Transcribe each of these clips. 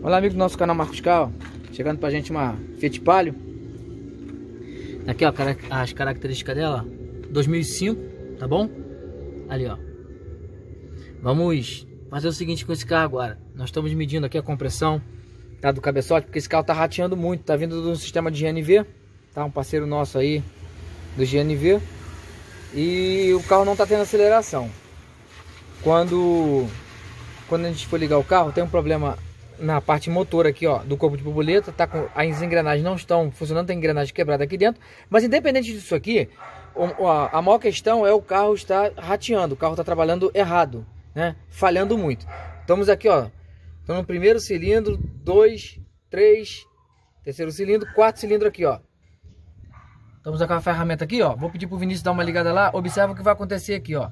Olá, amigo do nosso canal Marcos Cal. Chegando pra gente uma Fiat Palio. Aqui, ó, as características dela. 2005, tá bom? Ali, ó. Vamos fazer o seguinte com esse carro agora. Nós estamos medindo aqui a compressão tá, do cabeçote, porque esse carro tá rateando muito. Tá vindo do sistema de GNV, tá? Um parceiro nosso aí do GNV. E o carro não tá tendo aceleração. Quando, quando a gente for ligar o carro, tem um problema na parte motor aqui, ó, do corpo de borboleta, tá com as engrenagens não estão funcionando, tem engrenagem quebrada aqui dentro, mas independente disso aqui, a maior questão é o carro estar rateando, o carro está trabalhando errado, né? Falhando muito. Estamos aqui, ó, estamos no primeiro cilindro, dois, três, terceiro cilindro, quarto cilindro aqui, ó. Estamos com a ferramenta aqui, ó. Vou pedir pro Vinícius dar uma ligada lá. Observa o que vai acontecer aqui, ó.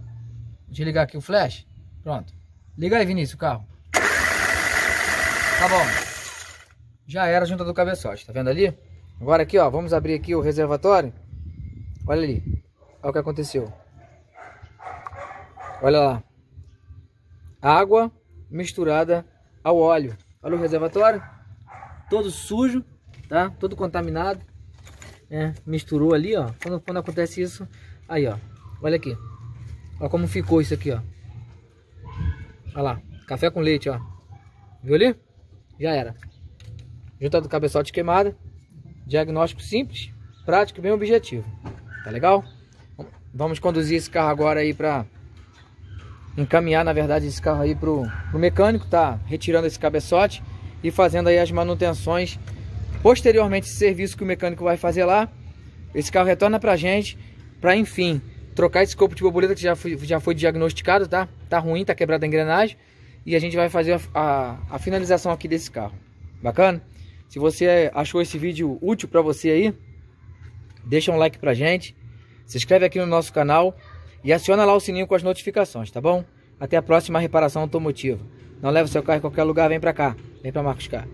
Deixa eu ligar aqui o flash. Pronto. Liga aí, Vinícius, o carro. Tá bom. Já era a junta do cabeçote, tá vendo ali? Agora aqui, ó, vamos abrir aqui o reservatório. Olha ali. Olha o que aconteceu. Olha lá. Água misturada ao óleo. Olha o reservatório. Todo sujo, tá? Todo contaminado. É, misturou ali, ó. Quando, quando acontece isso, aí, ó. Olha aqui. Olha como ficou isso aqui, ó. Olha lá. Café com leite, ó. Viu ali? Já era. Junta do cabeçote queimada. Diagnóstico simples, prático e bem objetivo. Tá legal? Vamos conduzir esse carro agora aí para encaminhar, na verdade, esse carro aí pro, pro mecânico, tá retirando esse cabeçote e fazendo aí as manutenções. Posteriormente, esse serviço que o mecânico vai fazer lá, esse carro retorna pra gente, para enfim, trocar esse corpo de borboleta que já foi, já foi diagnosticado, tá? Tá ruim, tá quebrada a engrenagem e a gente vai fazer a, a, a finalização aqui desse carro. Bacana? Se você achou esse vídeo útil para você aí, deixa um like pra gente, se inscreve aqui no nosso canal e aciona lá o sininho com as notificações, tá bom? Até a próxima reparação automotiva. Não leve seu carro em qualquer lugar, vem pra cá. Vem pra Marcos Car.